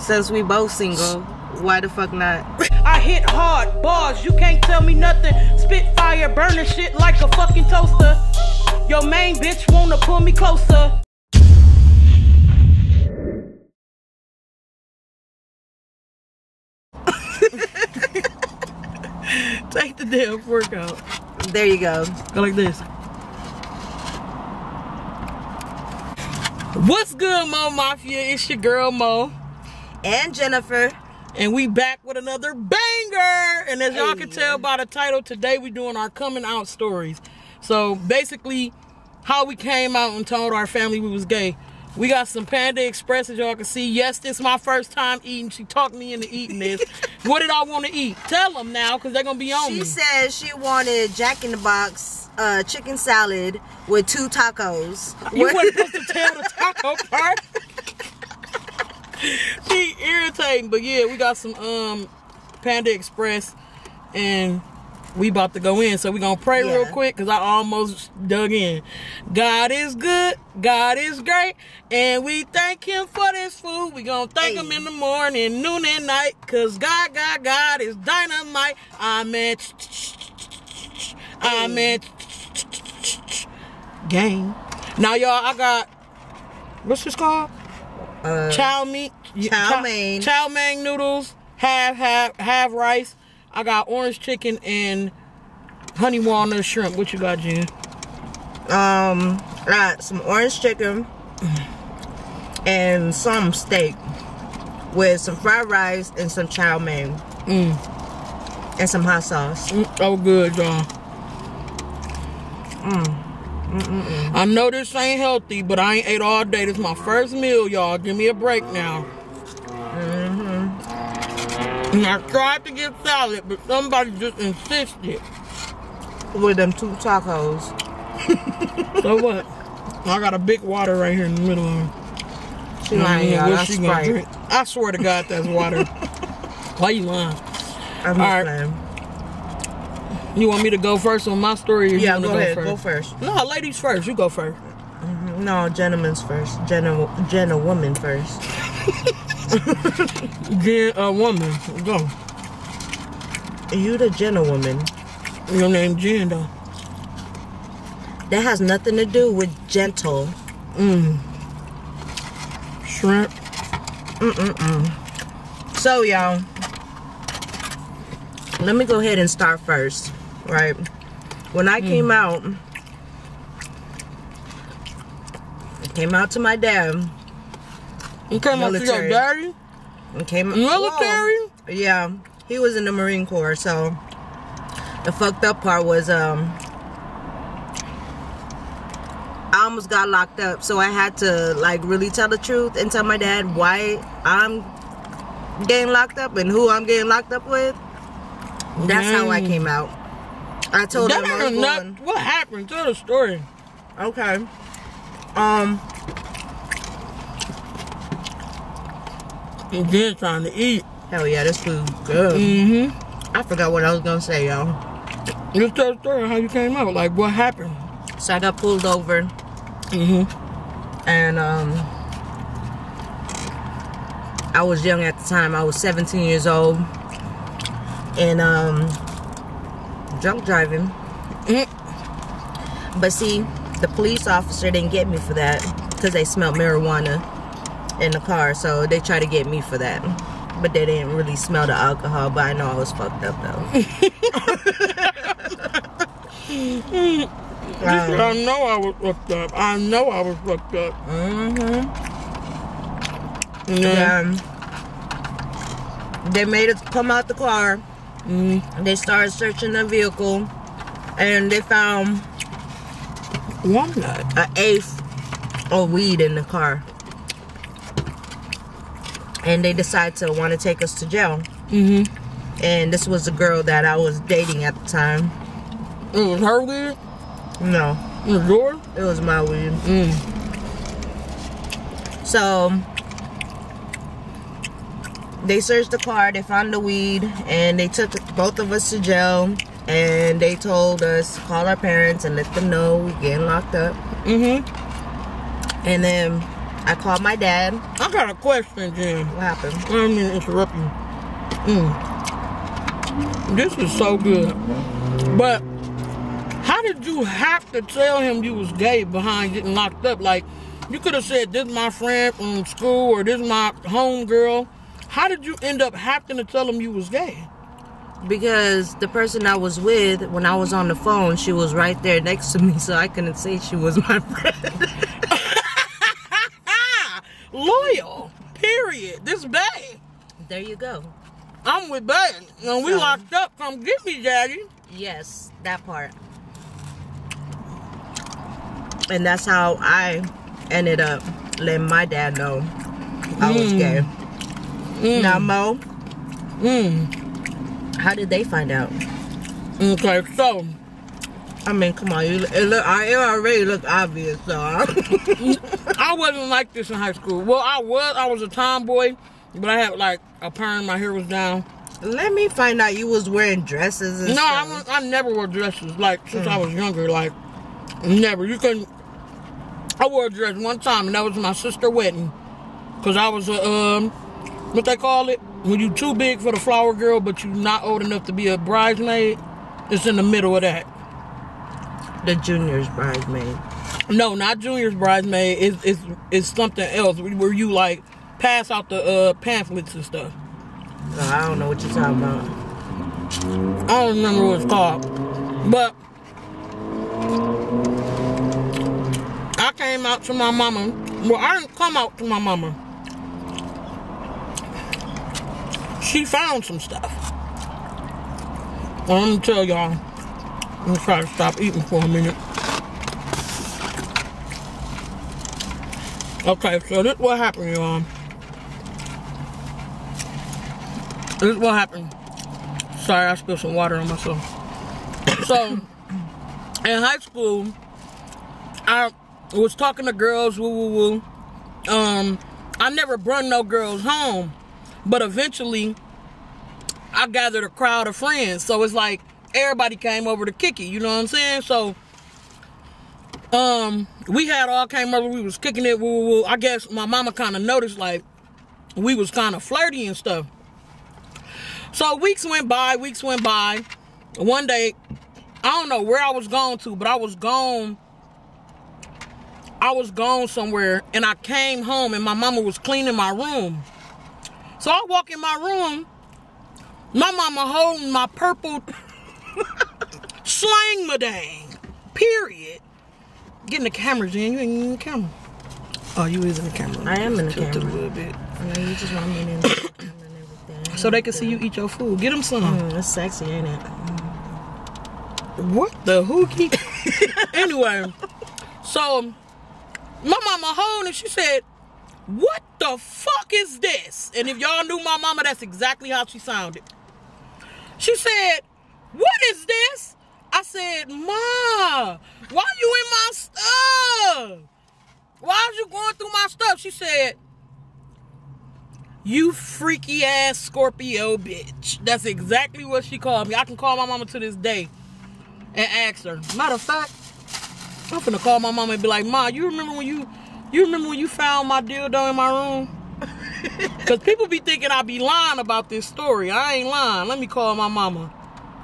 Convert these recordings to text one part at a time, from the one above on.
Since we both single, why the fuck not? I hit hard, bars, you can't tell me nothing. Spit fire, burning shit like a fucking toaster. Your main bitch wanna pull me closer. Take the damn fork out. There you go. Go like this. What's good, Moe Mafia? It's your girl Moe. And Jennifer. And we back with another banger. And as y'all can tell by the title, today we're doing our coming out stories. So basically, how we came out and told our family we was gay. We got some Panda Express as y'all can see. Yes, this is my first time eating. She talked me into eating this. what did I want to eat? Tell them now, because they're going to be on She me. said she wanted Jack in the Box uh, chicken salad with two tacos. You wasn't supposed to tell the taco part. she irritating, but yeah, we got some um Panda Express, and we about to go in. So we gonna pray real quick because I almost dug in. God is good, God is great, and we thank Him for this food. We gonna thank Him in the morning, noon, and night, cause God, God, God is dynamite. Amen. Amen. Game. Now, y'all, I got what's this called? Uh, chow meat, chow mein. chow mein noodles, half half half rice. I got orange chicken and honey walnut shrimp. What you got, Jen? um, I got some orange chicken and some steak with some fried rice and some chow mein Mm. and some hot sauce. Mm, Oh, good, y'all. I know this ain't healthy, but I ain't ate all day. This is my first meal, y'all. Give me a break now. Mm-hmm. And I tried to get salad, but somebody just insisted. With them two tacos. So what? I got a big water right here in the middle of them. She lying, y'all. That's she gonna drink? I swear to God, that's water. Why you lying? I'm All right. You want me to go first on my story? Yeah, wanna go ahead. First? Go first. No, ladies first. You go first. No, gentlemen's first. Jenna, Jenna woman first. Jen, a woman. Go. You the Jenna woman. Your name Jen though. That has nothing to do with gentle. Shrimp. Mm mm mm. So, y'all, let me go ahead and start first, right? When I came out, I came out to my dad. You came out to your Military. daddy. and Came Military? Whoa. Yeah, he was in the Marine Corps. So the fucked up part was, um, I almost got locked up. So I had to like really tell the truth and tell my dad why I'm getting locked up and who I'm getting locked up with. That's how I came out. I told That him not, going. what happened? Tell the story. Okay. Um. And Jen trying to eat. Hell yeah, this food good. Mm-hmm. I forgot what I was gonna say, y'all. You tell the story how you came out. Like what happened. So I got pulled over Mm-hmm. and um I was young at the time. I was 17 years old. And um drunk driving. Mm. But see, the police officer didn't get me for that because they smelled marijuana in the car. So they tried to get me for that. But they didn't really smell the alcohol, but I know I was fucked up though. Um, I know I was fucked up. I know I was fucked up. mm-hmm. And then, Um, they made us come out the car. Mm, They started searching the vehicle, and they found walnut. an eighth of weed in the car. And they decided to want to take us to jail. Mm-hmm. And this was the girl that I was dating at the time. It was her weed. No, It was yours. it was my weed. Mm. So they searched the car, they found the weed, and they took both of us to jail. And they told us call our parents and let them know we getting locked up. Mm-hmm. And then I called my dad. I got a question, Jen. What happened? I don't mean to interrupt you. Mm. This is so good. But how did you have to tell him you was gay behind getting locked up? Like you could have said, "This is my friend from school," or "This is my home girl." How did you end up having to tell him you was gay? Because the person I was with when I was on the phone, she was right there next to me, so I couldn't say she was my friend. Loyal. Period. This Bay. there you go. I'm with Bay. When we So- locked up, come get me, Daddy. Yes, that part. And that's how I ended up letting my dad know I was Mm. gay. Mm. Now, Moe, Mm. how did they find out? Okay, so I mean, come on, you, it, look, I, it already looked obvious, so. I wasn't like this in high school. Well, I was. I was a tomboy, but I had like a perm. My hair was down. Let me find out you was wearing dresses and No, I, was, I never wore dresses. Like since I was younger, like never. You can. I wore a dress one time, and that was my sister' wedding. Cause I was a um, what they call it when you too big for the flower girl, but you not old enough to be a bridesmaid. It's in the middle of that. the junior's bridesmaid. No, not junior's bridesmaid. It's it's, it's something else where you like pass out the uh, pamphlets and stuff. So I don't know what you're talking about. I don't remember what it's called. But I came out to my mama. Well, I didn't come out to my mama. She found some stuff. Let me tell y'all. I'm gonna try to stop eating for a minute. Okay, so this what happened, y'all. This is what happened. Sorry, I spilled some water on myself. So, in high school, I was talking to girls, woo woo woo. Um, I never brought no girls home, but eventually, I gathered a crowd of friends. So it's like everybody came over to kick it. You know what I'm saying? So, um, we had all came over. We was kicking it. Woo woo woo. I guess my mama kind of noticed like we was kind of flirty and stuff. So weeks went by, weeks went by. One day, I don't know where I was going to, but I was gone. I was gone somewhere and I came home and my mama was cleaning my room. So I walk in my room, my mama holding my purple slang madang. Period. Getting the cameras in, you ain't in the camera. Oh, you is in the camera. I am in the Tilt it camera. a little bit. I know you just want me in the camera and everything. So they can see you eat your food. Get them some. Mm, it's sexy, ain't it? What the hookie? anyway, so my mama home and she said, What the fuck is this? And if y'all knew my mama, that's exactly how she sounded. She said, What is this? I said, Ma, why you in my stuff? Why is you going through my stuff? She said, You freaky ass Scorpio bitch. That's exactly what she called me. I can call my mama to this day and ask her. Matter of fact, I'm finna call my mama and be like, Ma, you remember when you you remember when you found my dildo in my room? Cause people be thinking I be lying about this story. I ain't lying. Let me call my mama.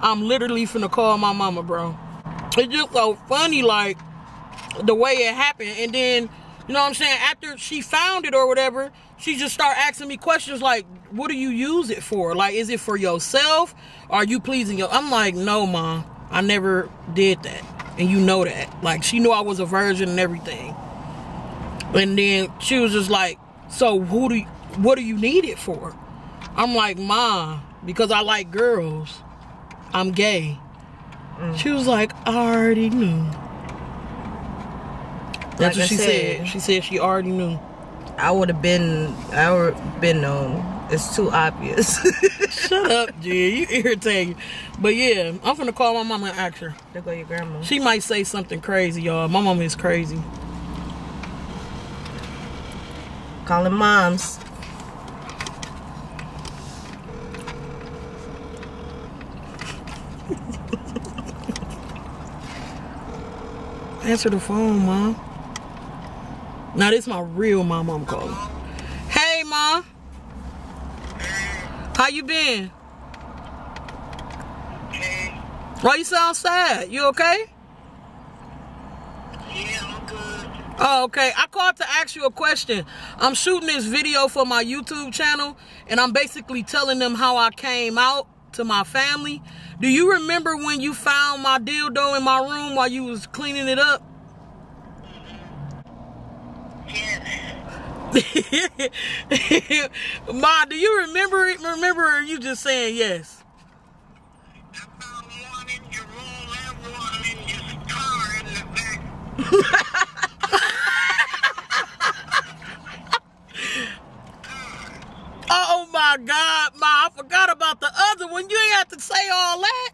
I'm literally finna call my mama, bro. It's just so funny, like the way it happened. And then, you know what I'm saying? After she found it or whatever, she just start asking me questions like, "What do you use it for? Like, is it for yourself? Are you pleasing your?" I'm like, "No, mom, I never did that, and you know that." Like, she knew I was a virgin and everything. And then she was just like, "So who do? You, what do you need it for?" I'm like, "Ma, because I like girls. I'm gay." Mm. She was like, "I already knew." That's Like what I she said. said. She said she already knew. I would have been, I would have been known. It's too obvious. Shut up, G. You irritating. But yeah, I'm gonna call my mama and ask her. there go your grandma. She might say something crazy, y'all. My mama is crazy. Calling moms. Answer the phone, mom. Now this is my real mom I'm calling. Hey ma. How you been? Okay. Why you sound sad? You okay? Yeah, I'm good. Oh, okay. I called to ask you a question. I'm shooting this video for my YouTube channel, and I'm basically telling them how I came out to my family. Do you remember when you found my dildo in my room while you was cleaning it up? Yes. Ma, do you remember it? Remember, or are you just saying yes? I found one in your room and one in your car in the back. my God, Ma, I forgot about the other one. You ain't have to say all that.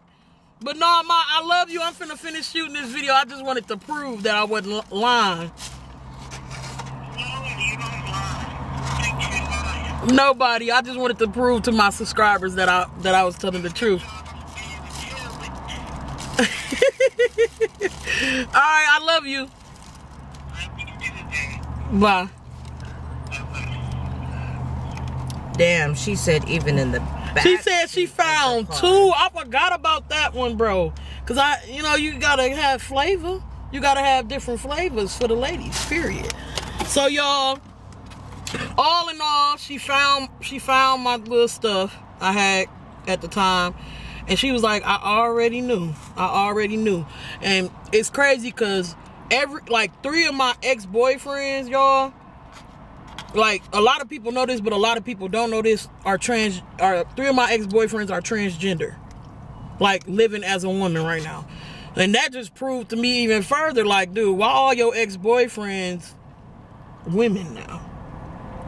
But no, Ma, I love you. I'm finna finish shooting this video. I just wanted to prove that I wasn't lying. Nobody. I just wanted to prove to my subscribers that I that I was telling the truth. All right, I love you. Bye. Damn, she said even in the back. She said she seat of the found two. I forgot about that one, bro. Cause I, you know, you gotta have flavor. You gotta have different flavors for the ladies. Period. So y'all, all in all, she found she found my little stuff I had at the time, and she was like, "I already knew. I already knew." And it's crazy because every like three of my ex boyfriends, y'all, like a lot of people know this, but a lot of people don't know this. Are trans? Are three of my ex boyfriends are transgender, like living as a woman right now, and that just proved to me even further. Like, dude, why all your ex boyfriends women now?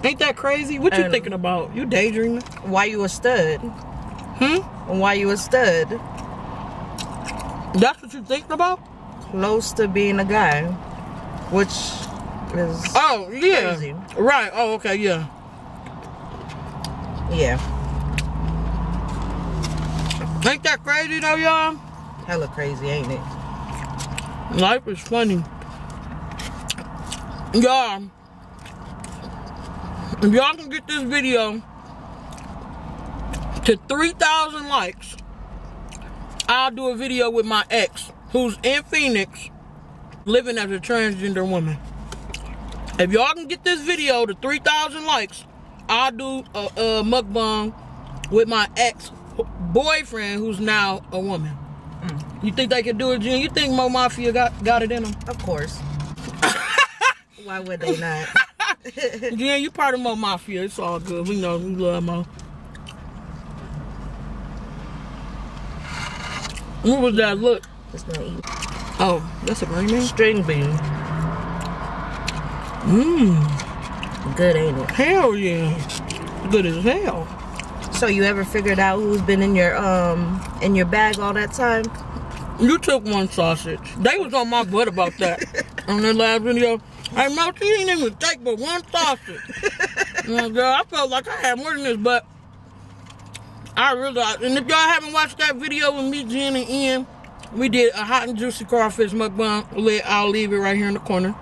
Ain't that crazy? What you thinking about? You daydreaming? Why you a stud? Hmm? Why you a stud? That's what you thinking about? Close to being a guy, which is Oh yeah. Crazy. Right. Oh okay. Yeah. yeah, Ain't that crazy though, y'all? hella crazy, ain't it? Life is funny. Y'all, if y'all can get this video to 3,000 likes, I'll do a video with my ex who's in Phoenix living as a transgender woman. If y'all can get this video to 3,000 likes, I'll do a, a mukbang with my ex boyfriend who's now a woman. Mm. You think they could do it, Jen? You think Moe Mafia got, got it in them? Of course. Why would they not? Jen, you part of Moe Mafia. It's all good. We know we love Moe. What was that? Look. Just gonna eat Oh, that's a green man. string bean. Mmm. Good, ain't it? Hell yeah. Good as hell. So you ever figured out who's been in your um in your bag all that time? You took one sausage. They was on my butt about that on that last video. Hey, Moe, she didn't even take but one sausage. Oh, girl, I felt like I had more than this, but I realized. And if y'all haven't watched that video with me, Jen, and Ian, we did a hot and juicy crawfish mukbang. I'll leave it right here in the corner.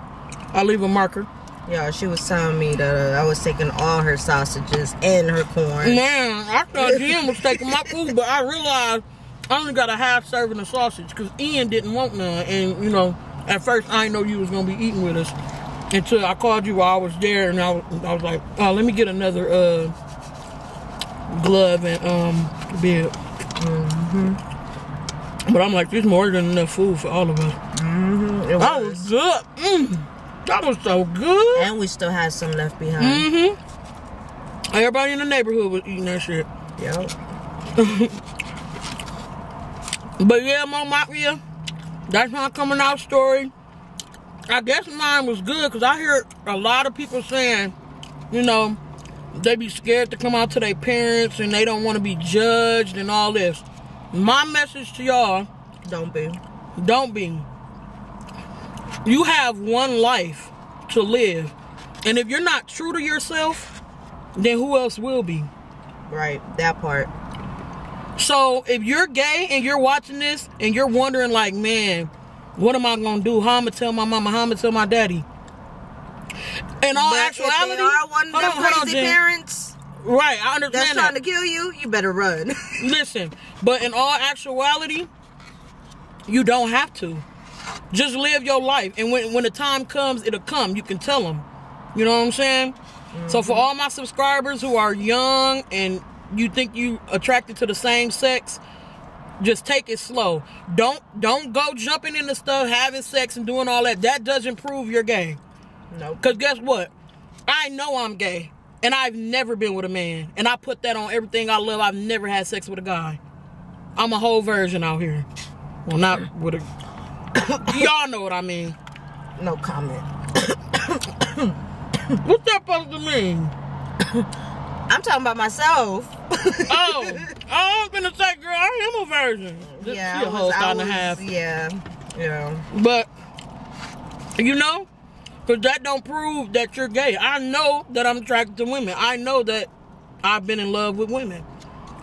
I'll leave a marker. Yeah, she was telling me that uh, I was taking all her sausages and her corn. Man, I thought Jen was taking my food, but I realized I only got a half serving of sausage because Ian didn't want none. And, you know, at first I didn't know you was going to be eating with us until I called you while I was there. And I was, I was like, oh, let me get another uh, glove and um, bib. But I'm like, there's more than enough food for all of us. Mm-hmm. It That was. was good. Mm, that was so good. And we still had some left behind. Mm-hmm. Everybody in the neighborhood was eating that shit. Yep. But yeah, Moe Mafia, that's my coming out story. I guess mine was good because I hear a lot of people saying, you know, they be scared to come out to their parents and they don't want to be judged and all this. My message to y'all, Don't be. don't be. You have one life to live. And if you're not true to yourself, then who else will be? Right. That part. So if you're gay and you're watching this and you're wondering like, man, what am I gonna do? How I'm gonna tell my mama? How I'm gonna tell my daddy? In all but actuality, if they are one of them on, on, crazy Jen. parents Right, I understand. that's trying that. to kill you, you better run. Listen, but in all actuality, you don't have to. Just live your life, and when when the time comes, it'll come. You can tell them. You know what I'm saying? So for mm-hmm. all my subscribers who are young and you think you attracted to the same sex, just take it slow. Don't don't go jumping into stuff, having sex and doing all that. That doesn't prove you're gay. nope. Cause guess what? I know I'm gay. And I've never been with a man. And I put that on everything I love. I've never had sex with a guy. I'm a whole version out here. Well, not with a. Y'all know what I mean. No comment. What's that supposed to mean? I'm talking about myself. Oh, oh I was gonna say, girl, I am a virgin. This yeah, she a whole time and a half. Yeah, yeah. But you know, because that don't prove that you're gay. I know that I'm attracted to women. I know that I've been in love with women.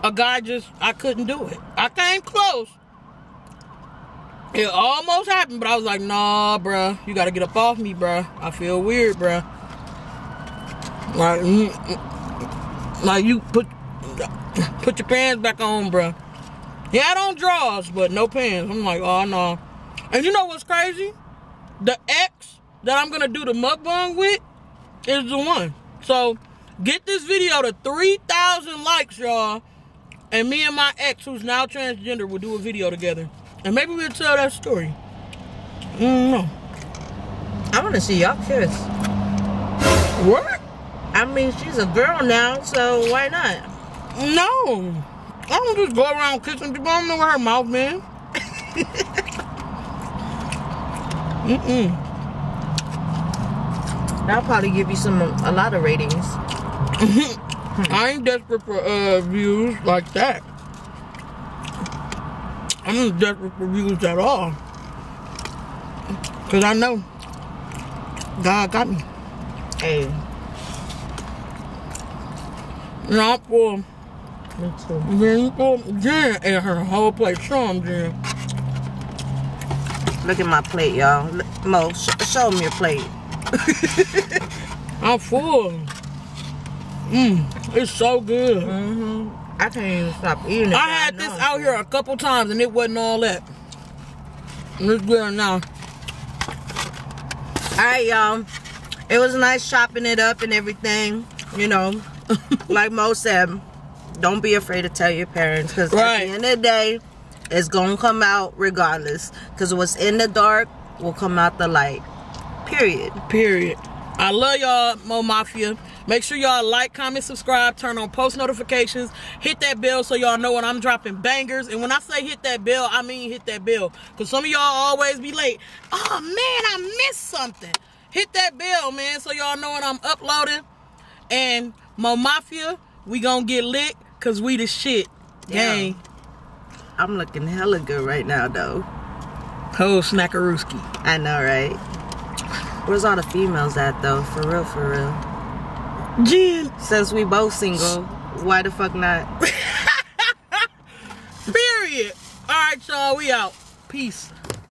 A guy just I couldn't do it. I came close. It almost happened, but I was like, nah, bruh. You gotta get up off me, bruh. I feel weird, bruh. Like, mm, mm, like you put put your pants back on, bruh. He had on drawers, but no pants. I'm like, oh no. And you know what's crazy? The ex that I'm gonna do the mukbang with is the one. So get this video to 3,000 likes, y'all. And me and my ex, who's now transgender, will do a video together. And maybe we'll tell that story. I don't know. I want to see y'all kiss. What? I mean, she's a girl now, so why not? No. I don't just go around kissing people. I don't know where her mouth, man. Mm-mm. That'll probably give you some a lot of ratings. I ain't desperate for uh, views like that. I'm not desperate for views at all. Cause I know God got me. Hey, I'm for too. Jen and her whole plate. Show 'em, Jen. Look at my plate, y'all. Moe, sh- show me your plate. I'm full. Mmm, it's so good. Mm-hmm. I can't even stop eating it. I had know this out here a couple times and it wasn't all that. It's good now. All right, y'all. It was nice chopping it up and everything. You know, like Moe said, don't be afraid to tell your parents because Right. at the end of the day, it's gonna come out regardless. Because what's in the dark will come out the light. Period. Period. I love y'all, Moe Mafia. Make sure y'all like, comment, subscribe, turn on post notifications, hit that bell so y'all know when I'm dropping bangers. And when I say hit that bell, I mean hit that bell. Because some of y'all always be late. Oh man, I missed something. Hit that bell, man, so y'all know when I'm uploading. And Moe Mafia, we gonna get lit because we the shit. Gang. I'm looking hella good right now, though. Ho snackarooski. I know, right? Where's all the females at, though? For real, for real. Jen. Since we both single, why the fuck not? Period. All right, y'all. We out. Peace.